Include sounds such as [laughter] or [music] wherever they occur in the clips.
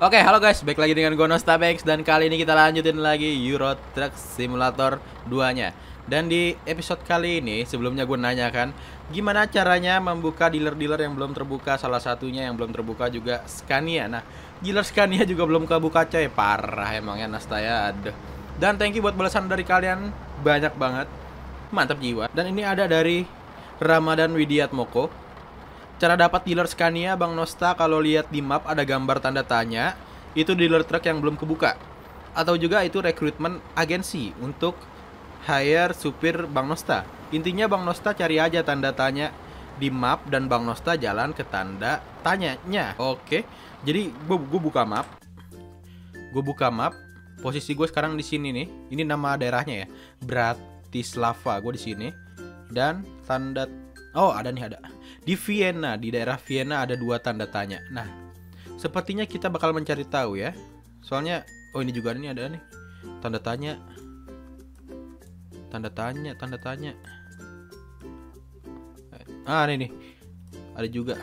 Oke, halo guys, baik lagi dengan gue Nostabex dan kali ini kita lanjutin lagi Euro Truck Simulator 2-nya. Dan di episode kali ini, sebelumnya gue nanyakan gimana caranya membuka dealer-dealer yang belum terbuka, salah satunya yang belum terbuka juga Scania. Nah, dealer Scania juga belum kebuka coy, parah emangnya Nasta ya, aduh. Dan thank you buat balasan dari kalian, banyak banget. Mantap jiwa. Dan ini ada dari Ramadan Widiat Moko Cara dapat dealer Scania Bang Nosta kalau lihat di map ada gambar tanda tanya, itu dealer truk yang belum kebuka. Atau juga itu rekrutmen agensi untuk hire supir Bang Nosta. Intinya Bang Nosta cari aja tanda tanya di map dan Bang Nosta jalan ke tanda tanyanya. Oke. Jadi gue buka map. Gue buka map. Posisi gue sekarang di sini nih. Ini nama daerahnya ya. Bratislava. Gue di sini. Dan tanda Oh, ada nih ada di Vienna, di daerah Vienna ada dua tanda tanya. Nah, sepertinya kita bakal mencari tahu ya. Soalnya, oh ini juga ini ada nih. Tanda tanya. Tanda tanya, tanda tanya. Ah, ini nih. Ada juga.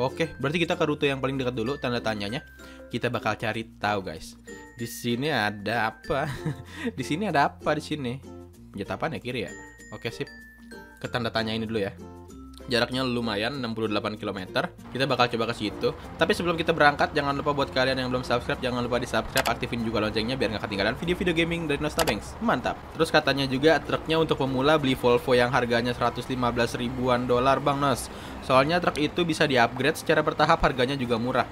Oke, berarti kita ke rute yang paling dekat dulu tanda tanyanya. Kita bakal cari tahu, guys. Di sini ada apa? [laughs] di sini ada apa di sini? Jat apa ya kiri ya? Oke, sip. Ke tanda tanya ini dulu ya jaraknya lumayan 68 km kita bakal coba ke situ. Tapi sebelum kita berangkat jangan lupa buat kalian yang belum subscribe jangan lupa di subscribe aktifin juga loncengnya biar nggak ketinggalan video-video gaming dari Nostabanks mantap. Terus katanya juga truknya untuk pemula beli Volvo yang harganya 115 ribuan dolar bang Nos. Soalnya truk itu bisa di upgrade secara bertahap harganya juga murah.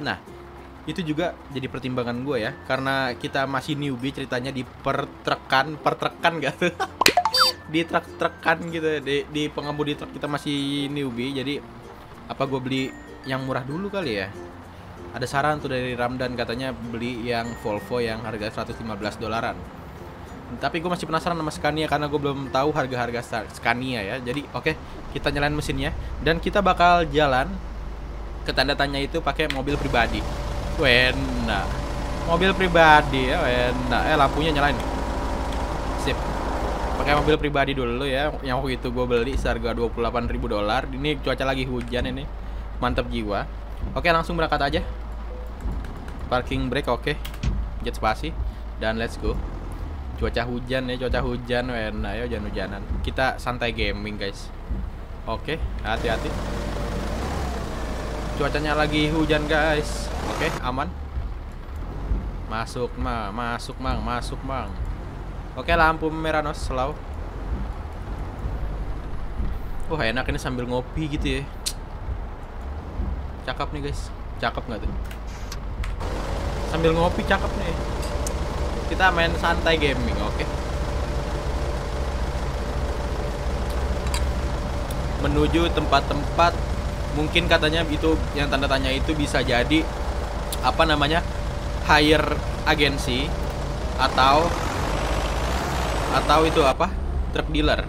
Nah itu juga jadi pertimbangan gue ya karena kita masih newbie ceritanya di pertrekan pertrekan gak tuh [laughs] di truk-trukan gitu di, di pengemudi truk kita masih newbie jadi apa gue beli yang murah dulu kali ya? Ada saran tuh dari Ramdan katanya beli yang Volvo yang harga 115 dolaran. Tapi gue masih penasaran sama Scania karena gue belum tahu harga-harga Scania ya. Jadi oke okay, kita nyalain mesinnya dan kita bakal jalan ke tanda tanya itu pakai mobil pribadi. Wena mobil pribadi ya wena eh lampunya nyalain. Sip pakai mobil pribadi dulu ya yang waktu itu gue beli seharga 28.000 dolar. Ini cuaca lagi hujan ini mantap jiwa. Oke langsung berangkat aja. Parking brake oke. Jet spasi dan let's go. Cuaca hujan ya cuaca hujan enak ya hujan-hujanan. Kita santai gaming guys. Oke hati-hati. Cuacanya lagi hujan guys. Oke aman. Masuk mah masuk mang masuk mang Oke lampu merah nos slow. Wah enak ini sambil ngopi gitu ya. Cakep nih guys. Cakep nggak tuh? Sambil ngopi cakep nih. Kita main santai gaming, oke? Menuju tempat-tempat mungkin katanya itu yang tanda tanya itu bisa jadi apa namanya hire agensi atau atau itu apa? Truk dealer.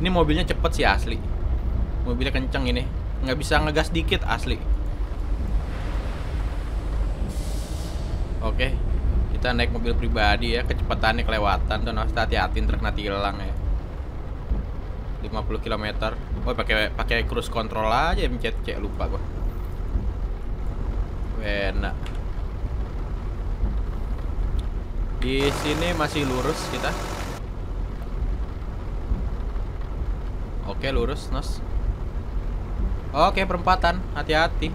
Ini mobilnya cepet sih asli. Mobilnya kenceng ini. Nggak bisa ngegas dikit asli. Oke kita naik mobil pribadi ya. Kecepatannya kelewatan tuh. Harus hati-hati truk nanti hilang ya. 50 km oh pakai pakai cruise control aja mencet cek lupa gua. Enak. Di sini masih lurus kita Oke lurus Nos. Oke perempatan. Hati-hati.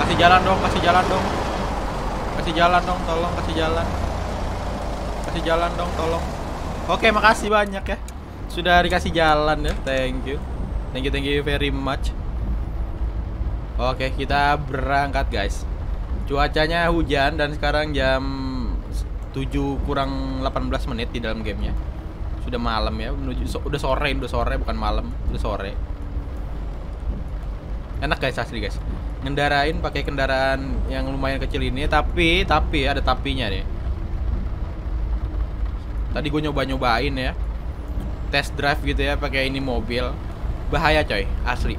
Kasih jalan dong Kasih jalan dong. Kasih jalan dong Tolong kasih jalan. Kasih jalan dong Tolong Oke, makasih banyak ya. Sudah dikasih jalan ya. Thank you. Thank you, thank you very much. Oke, kita berangkat, guys. Cuacanya hujan dan sekarang jam 7 kurang 18 menit di dalam gamenya. Sudah malam ya, menuju so, udah sore, udah sore bukan malam, udah sore. Enak guys asli guys. Ngendarain pakai kendaraan yang lumayan kecil ini, tapi tapi ada tapinya nih Tadi gue nyoba-nyobain ya. Test drive gitu ya pakai ini mobil. Bahaya coy, asli.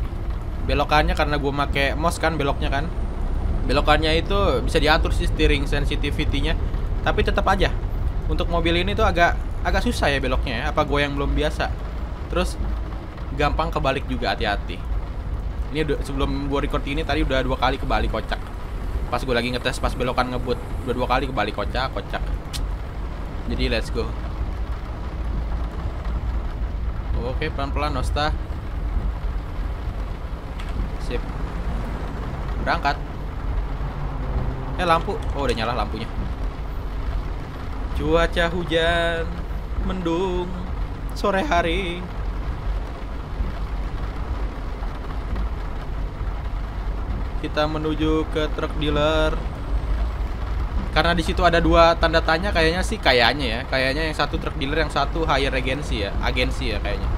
belokannya karena gue make mouse kan beloknya kan belokannya itu bisa diatur sih steering sensitivity-nya tapi tetap aja untuk mobil ini tuh agak agak susah ya beloknya ya apa gue yang belum biasa terus gampang kebalik juga hati-hati ini sebelum gue record ini tadi udah dua kali kebalik kocak pas gue lagi ngetes pas belokan ngebut udah dua kali kebalik kocak kocak jadi let's go. Oke pelan-pelan Nosta sip. Berangkat. Eh lampu. Oh udah nyala lampunya. Cuaca hujan mendung sore hari. Kita menuju ke truk dealer karena di situ ada dua tanda tanya kayaknya sih kayaknya ya. Kayaknya yang satu truk dealer yang satu hire agency ya agensi ya kayaknya.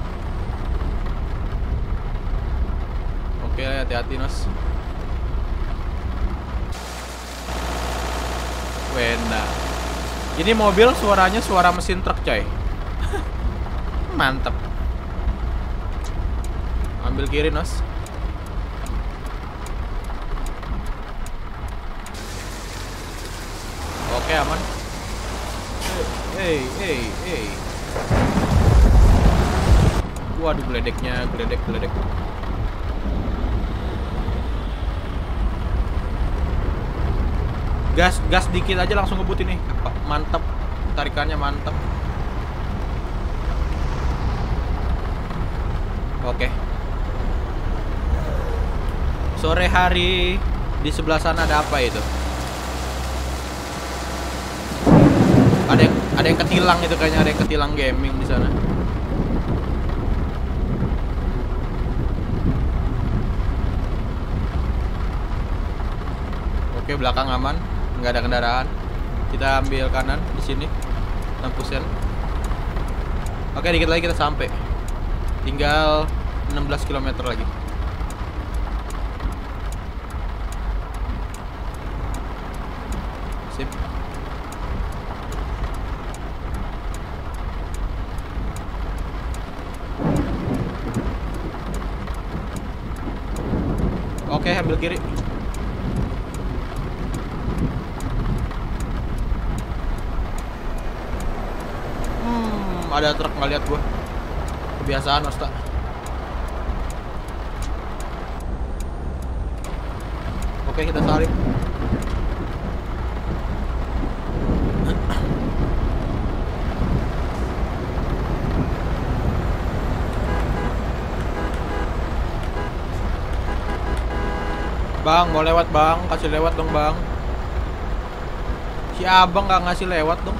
Oke hati-hati nos Wena ini mobil suaranya suara mesin truk coy. [laughs] Mantep. Ambil kiri nos Oke aman. Hey, hey, hey. Waduh geledeknya, geledek, geledek. Gas, gas dikit aja langsung ngebut ini. Mantep, tarikannya mantep. Oke. Sore hari di sebelah sana ada apa itu? Ada yang ada yang ketilang itu kayaknya ada yang ketilang gaming di sana. Oke belakang aman. Nggak ada kendaraan. Kita ambil kanan di sini. Lampu sel oke dikit lagi kita sampai. Tinggal 16 km lagi sip Oke, ambil kiri. Hmm, ada truk nggak lihat gua. Kebiasaan, Osta. Oke, kita salip. Bang, mau lewat bang, kasih lewat dong bang. Si abang nggak ngasih lewat dong.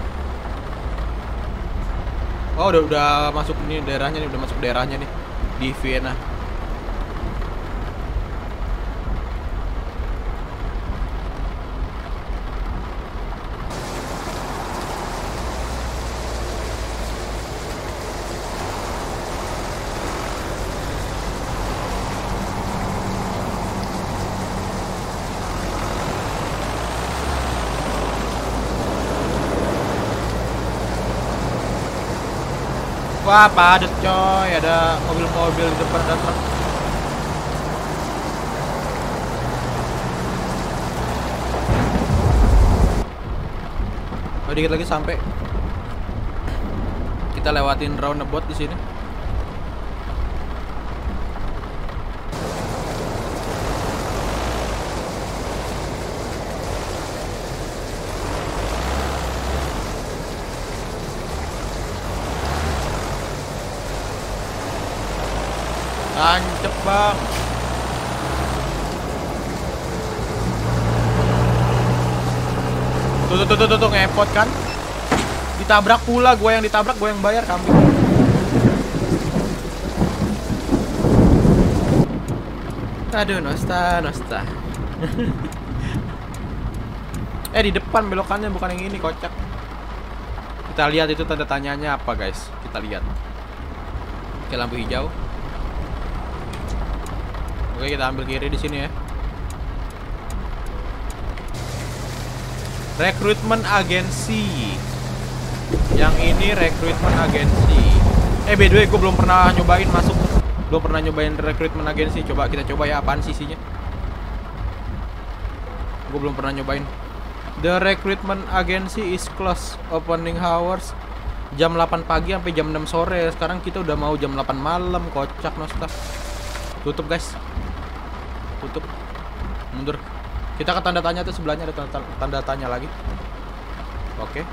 Oh udah udah masuk ini daerahnya nih, udah masuk daerahnya nih di Vienna. Wah padet coy, ada mobil-mobil di depan ada truk. Oh dikit lagi sampai. Kita lewatin roundabout di sini. Bang Tuh tuh tuh tuh, tuh, ngepot kan? Ditabrak pula gue yang ditabrak gue yang bayar kambing. Aduh Nosta Nosta. [laughs] Eh di depan belokannya bukan yang ini kocak. Kita lihat itu tanda tanyanya apa guys. Kita lihat. Oke lampu hijau Oke, kita ambil kiri di sini ya. Rekrutmen agensi. Yang ini rekrutmen agensi. Eh, by the way, gue belum pernah nyobain masuk. belum pernah nyobain rekrutmen agensi coba kita coba ya apaan sih isinya gue belum pernah nyobain the recruitment agency is close opening hours jam 8 pagi sampai jam 6 sore sekarang kita udah mau jam 8 malam kocak nostak tutup guys tutup mundur. Kita ke tanda tanya tuh sebelahnya ada tanda, tanda tanya lagi. Oke.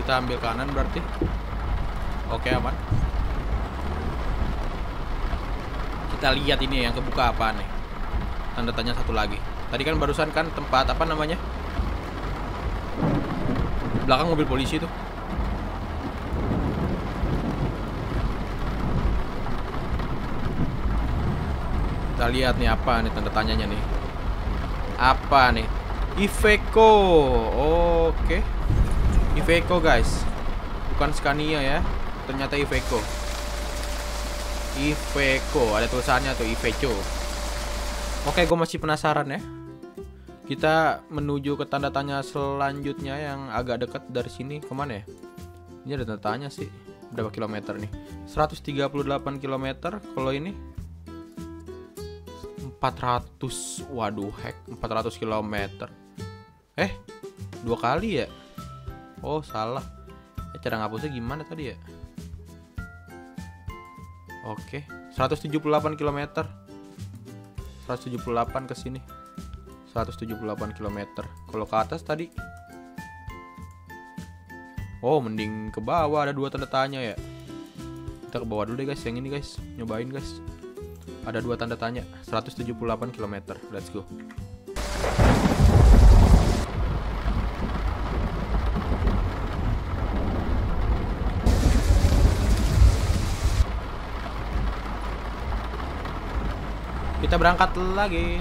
Kita ambil kanan berarti. Oke aman. Kita lihat ini yang kebuka apa nih tanda tanya satu lagi. Tadi kan barusan kan tempat apa namanya? Belakang mobil polisi tuh kita lihat nih apa nih tanda tanyanya nih. Apa nih? Iveco. Oke. Iveco guys. Bukan Scania ya. Ternyata Iveco. Iveco. Ada tulisannya tuh Iveco. Oke gue masih penasaran ya. Kita menuju ke tanda tanya selanjutnya yang agak dekat dari sini. Ke mana ya? Ini ada tanda tanya sih. Berapa kilometer nih? 138 kilometer. Kalau ini 400 waduh hack 400 km eh dua kali ya? Oh salah. Eh, cara ngapusnya gimana tadi ya? Oke 178 km 178 ke sini. 178 km kalau ke atas tadi? Oh mending ke bawah ada dua tanda tanya ya. Kita ke bawah dulu deh guys. Yang ini guys. Nyobain guys ada dua tanda tanya. 178 km let's go. Kita berangkat lagi.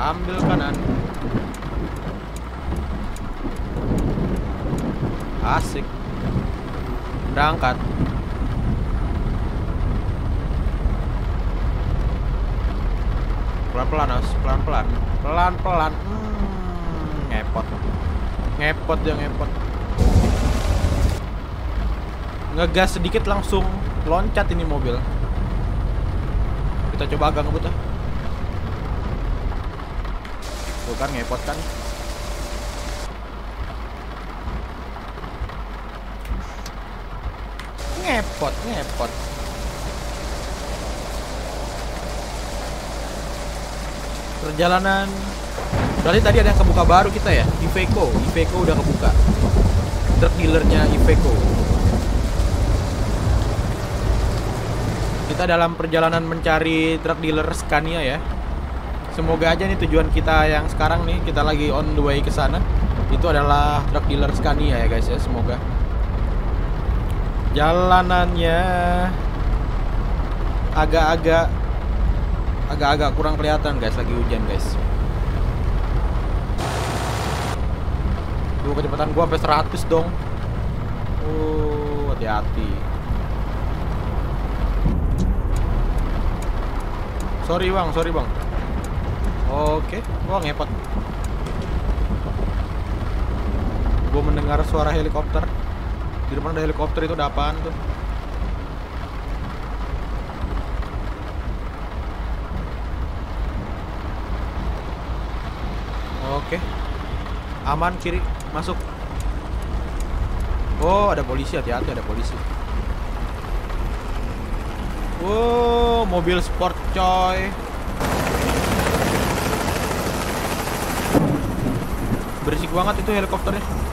Ambil kanan asik. Berangkat pelan-pelan harus pelan-pelan. Pelan-pelan. Hmm, ngepot. Ngepot dia ngepot. Ngegas sedikit langsung. Loncat ini mobil. Kita coba agak ngebut ah. Tuh kan ngepot kan ngepot ngepot. Perjalanan. Berarti tadi ada yang kebuka baru kita ya? Iveco. Iveco udah kebuka. Drug dealernya Iveco. Kita dalam perjalanan mencari drug dealer Scania ya. Semoga aja nih tujuan kita yang sekarang nih kita lagi on the way ke sana. Itu adalah drug dealer Scania ya guys ya. Semoga jalanannya. Agak-agak agak-agak kurang kelihatan guys. Lagi hujan guys. Duh kecepatan gua sampai 100 dong. Uh hati-hati. Sorry bang, sorry bang. Oke, gua ngepot. Gua mendengar suara helikopter Di depan ada helikopter itu ada apaan tuh? Oke. Aman kiri Masuk. Oh ada polisi hati-hati ada polisi. Wow mobil sport coy. Berisik banget itu helikopternya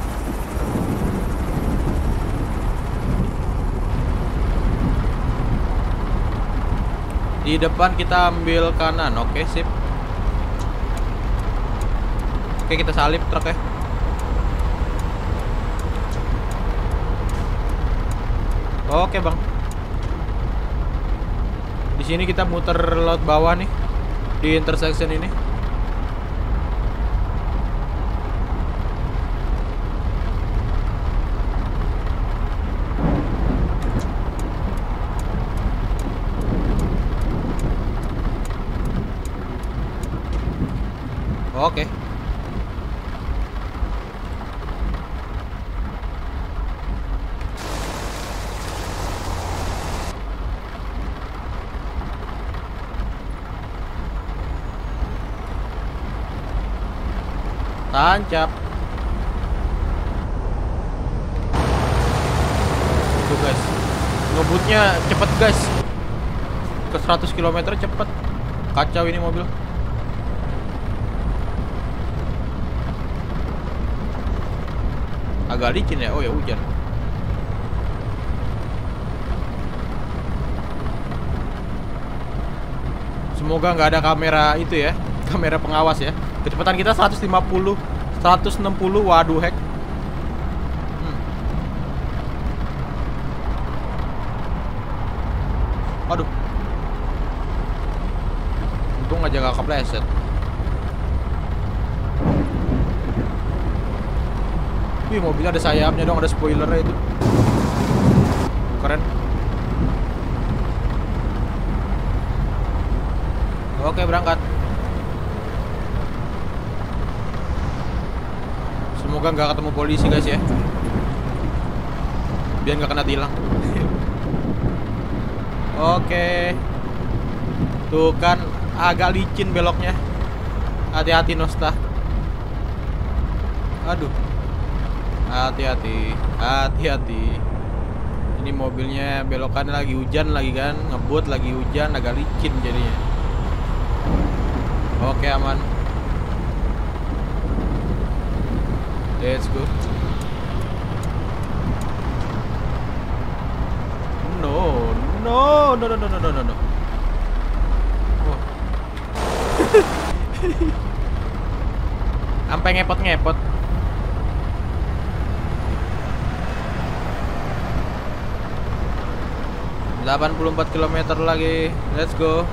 Di depan kita ambil kanan Oke sip Oke kita salip truk ya. Oke bang. Di sini kita muter laut bawah nih di intersection ini. Oke. Tancap. Tuh guys. Ngebutnya cepet guys. Ke 100 km cepet. Kacau ini mobil. Agak licin ya. Oh ya hujan. Semoga nggak ada kamera itu ya, kamera pengawas ya. Kecepatan kita 150, 160. Waduh, hack. Hmm. Aduh. Aja gak kepleset. Wih, mobilnya ada sayapnya dong, ada spoilernya itu. Keren. Oke, berangkat. Semoga nggak ketemu polisi guys ya. Biar nggak kena tilang. [laughs] Oke. Tuh kan agak licin beloknya. Hati-hati Nosta. Aduh. Hati-hati. Hati-hati. Ini mobilnya belokan lagi hujan lagi kan, ngebut lagi hujan agak licin jadinya. Oke aman. Let's go. No, no, no, no, no, no, no, no. [laughs] Sampai ngepot-ngepot. Delapan puluh empat kilometer lagi. Let's go.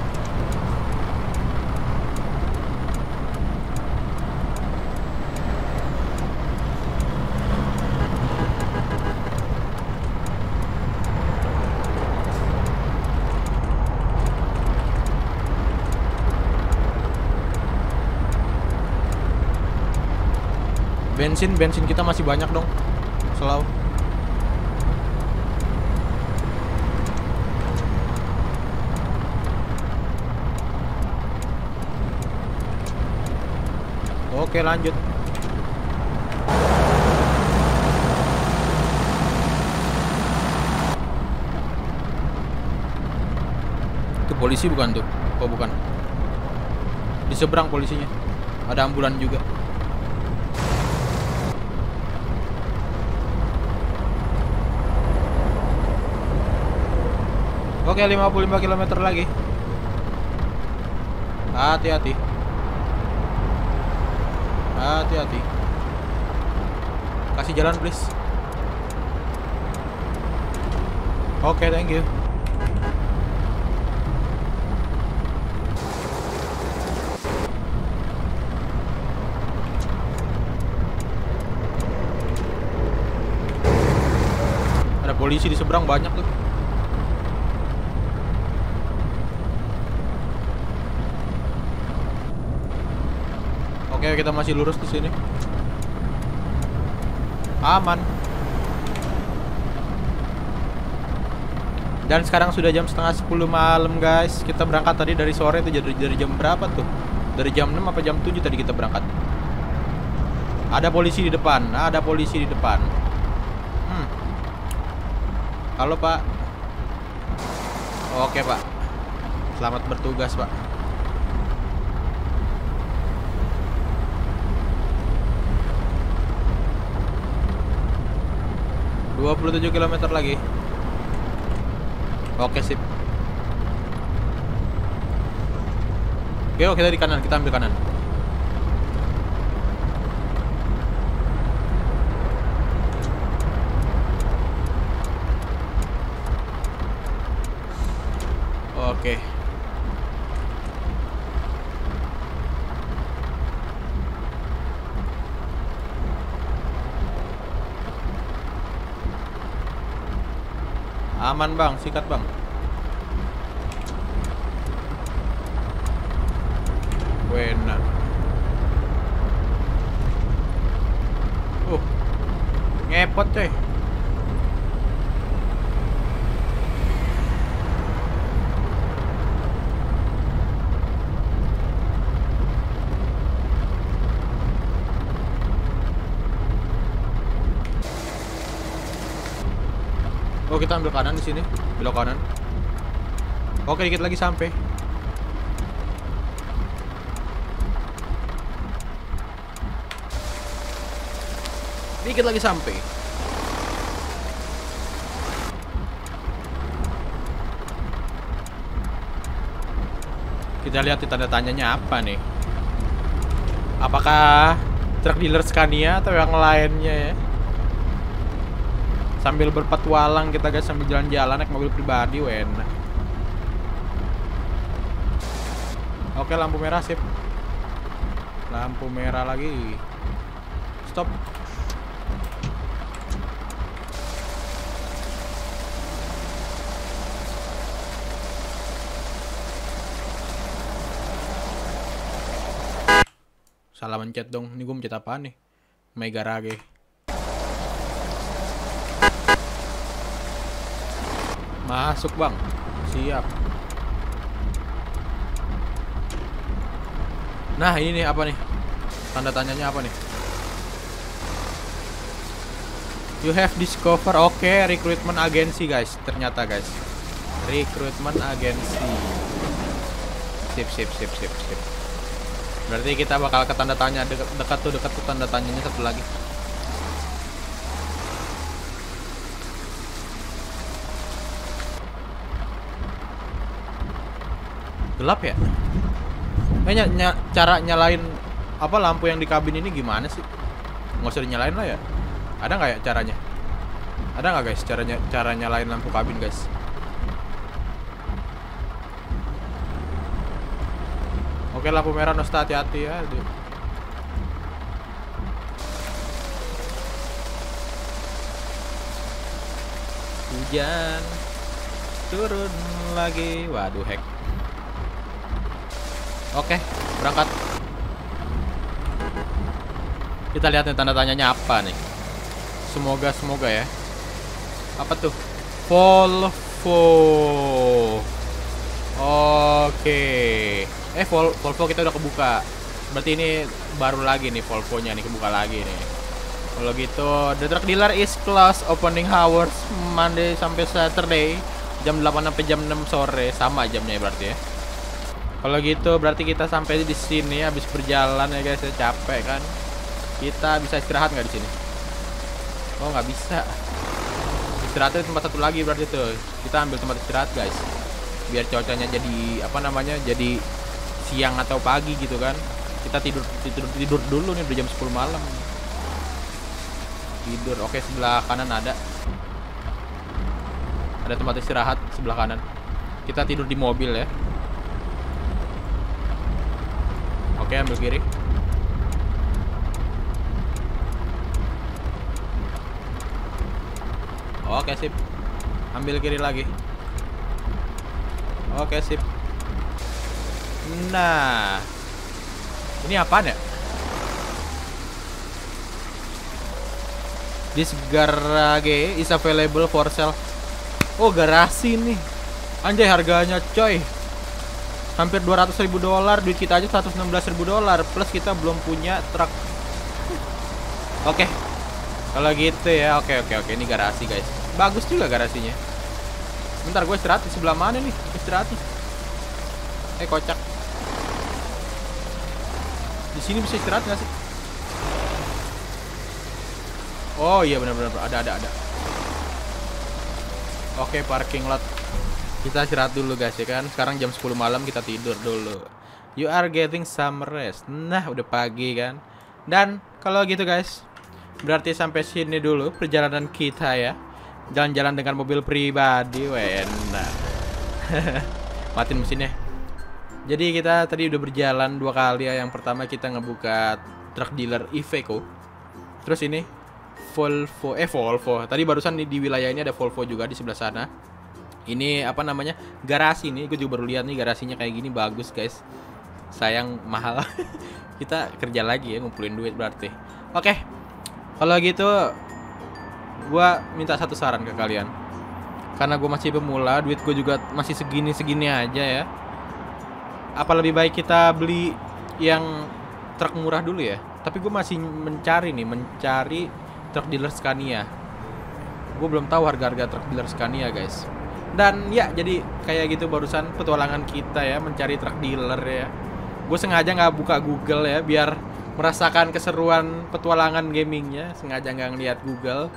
Bensin bensin kita masih banyak dong. Selalu oke lanjut. Itu polisi bukan tuh? Oh bukan. Di seberang polisinya. Ada ambulan juga Oke 55 km lagi. Hati-hati. Hati-hati. Kasih jalan please. Oke thank you. Ada polisi di seberang banyak tuh Oke, kita masih lurus di sini. Aman. Dan sekarang sudah jam setengah 10 malam, guys. Kita berangkat tadi dari sore itu dari, dari jam berapa tuh? Dari jam 6 apa jam 7 tadi kita berangkat? Ada polisi di depan, ada polisi di depan. Hmm. Halo, Pak. Oke, Pak. Selamat bertugas, Pak. 27 km lagi. Oke sip. Oke oke dari kanan. Kita ambil kanan Oke Aman bang, sikat bang Wena Ngepot coy. Oh kita ambil kanan di sini, belok kanan. Oke dikit lagi sampai. Dikit lagi sampai. Kita lihat di tanda tanyanya apa nih. Apakah truk dealer Scania atau yang lainnya ya? Sambil berpetualang kita guys sambil jalan-jalan naik mobil pribadi wena. Oke lampu merah sip. Lampu merah lagi. Stop. Salah mencet dong. Ini gue mencet apa nih? Mega Rage. Masuk bang. Siap. Nah ini nih apa nih? Tanda tanyanya apa nih? You have discover Oke okay, recruitment agency guys Ternyata guys Recruitment agency Sip sip sip sip sip Berarti kita bakal ke tanda tanya dekat, dekat tuh dekat tuh tanda tanyanya satu lagi Gelap ya? Eh, ny cara nyalain apa lampu yang di kabin ini gimana sih? Nggak usah dinyalain lah ya. Ada nggak ya caranya? Ada nggak guys caranya cara nyalain lampu kabin guys? Oke lampu merah Nosta hati-hati ya. Hujan turun lagi. Waduh hack. Oke, berangkat. Kita lihat nih tanda tanyanya apa nih. Semoga semoga ya. Apa tuh? Volvo. Oke. Eh Vol Volvo kita udah kebuka. Berarti ini baru lagi nih Volvo-nya nih kebuka lagi nih. Kalau gitu, the truck dealer is closed opening hours Monday sampai Saturday jam 8 sampai jam 6 sore sama jamnya ya berarti ya. Kalau gitu berarti kita sampai di sini habis berjalan ya guys, ya capek kan. Kita bisa istirahat nggak di sini? Oh nggak bisa. Istirahatnya di tempat satu lagi berarti tuh. Kita ambil tempat istirahat guys. Biar cuacanya jadi apa namanya? Jadi siang atau pagi gitu kan. Kita tidur tidur tidur dulu nih udah jam 10 malam. Tidur. Oke, sebelah kanan ada. Ada tempat istirahat sebelah kanan. Kita tidur di mobil ya. Oke, ambil kiri. Oke, sip. Ambil kiri lagi. Oke, sip. Nah. Ini apaan ya? This garage is available for sale. Oh, garasi nih. Anjay harganya, coy hampir 200 ribu dolar duit kita aja 116 ribu dolar plus kita belum punya truk. Oke. Okay. kalau gitu ya oke okay, oke okay, oke ini garasi guys. Bagus juga garasinya. Bentar gue istirahat di sebelah mana nih? Istirahat nih. Eh kocak. Di sini bisa istirahat nggak sih? Oh iya benar-benar. Ada ada ada. Oke parking lot kita istirahat dulu guys ya kan? Sekarang jam 10 malam kita tidur dulu. You are getting some rest. Nah udah pagi kan? Dan kalau gitu guys berarti sampai sini dulu perjalanan kita ya. Jalan-jalan dengan mobil pribadi wena [laughs] matiin mesinnya jadi kita tadi udah berjalan dua kali ya. Yang pertama kita ngebuka truck dealer Iveco. Terus ini Volvo eh Volvo. Tadi barusan di, di wilayah ini ada Volvo juga di sebelah sana ini apa namanya? Garasi nih gue juga baru lihat nih garasinya kayak gini bagus guys. Sayang mahal. [laughs] Kita kerja lagi ya ngumpulin duit berarti. Oke kalau gitu gua minta satu saran ke kalian. Karena gue masih pemula duit gue juga masih segini segini aja ya. Apa lebih baik kita beli yang truk murah dulu ya? Tapi gue masih mencari nih mencari truk dealer Scania. Gue belum tahu harga-harga truk dealer Scania guys dan ya jadi kayak gitu barusan petualangan kita ya mencari truk dealer ya. Gue sengaja nggak buka Google ya biar merasakan keseruan petualangan gamingnya. Sengaja nggak ngeliat Google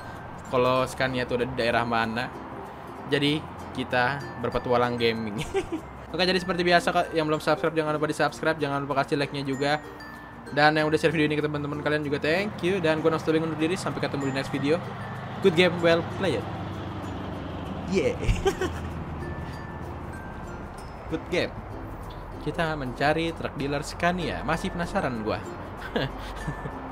kalau Scania itu ada di daerah mana. Jadi kita berpetualang gaming. [laughs] Oke jadi seperti biasa yang belum subscribe jangan lupa di subscribe jangan lupa kasih like nya juga. Dan yang udah share video ini ke teman-teman kalian juga thank you. Dan gue Nostobing undur diri sampai ketemu di next video. Good game well played yeah good game. Kita mencari truk dealer Scania. Masih penasaran gua [laughs]